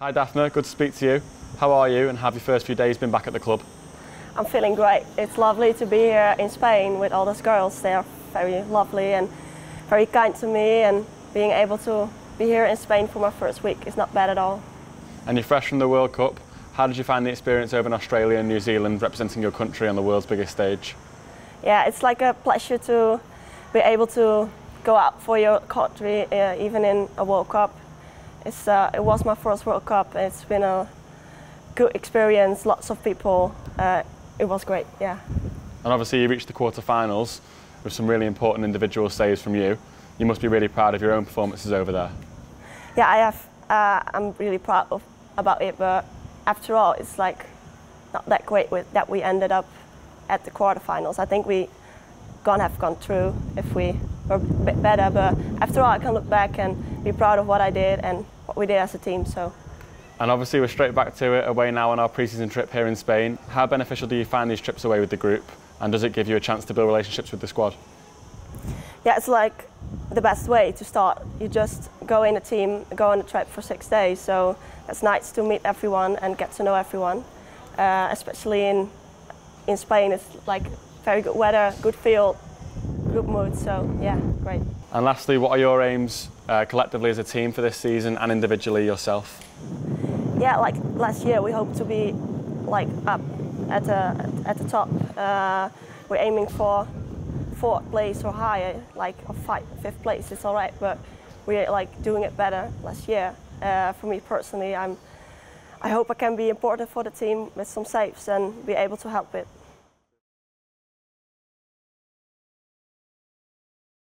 Hi Daphne, good to speak to you. How are you and have your first few days been back at the club? I'm feeling great. It's lovely to be here in Spain with all those girls. They are very lovely and very kind to me and being able to be here in Spain for my first week is not bad at all. And you're fresh from the World Cup. How did you find the experience over in Australia and New Zealand representing your country on the world's biggest stage? Yeah, it's like a pleasure to be able to go out for your country, uh, even in a World Cup. It's, uh, it was my first World Cup. It's been a good experience, lots of people. Uh, it was great, yeah. And obviously you reached the quarter-finals with some really important individual saves from you. You must be really proud of your own performances over there. Yeah, I have. Uh, I'm really proud of, about it, but after all, it's like not that great with, that we ended up at the quarterfinals. I think we gonna have gone through if we were a bit better, but after all, I can look back and be proud of what I did and what we did as a team. So. And obviously, we're straight back to it away now on our pre-season trip here in Spain. How beneficial do you find these trips away with the group, and does it give you a chance to build relationships with the squad? Yeah, it's like the best way to start. You just go in a team, go on a trip for six days. So it's nice to meet everyone and get to know everyone, uh, especially in in Spain. It's like very good weather, good field, good mood. So yeah, great. And lastly, what are your aims uh, collectively as a team for this season and individually yourself? Yeah, like last year, we hope to be like up at the at the top. Uh, we're aiming for fourth place or higher, like or five, fifth place. It's all right, but we're like doing it better last year. Uh, for me personally, I'm. I hope I can be important for the team with some saves and be able to help it.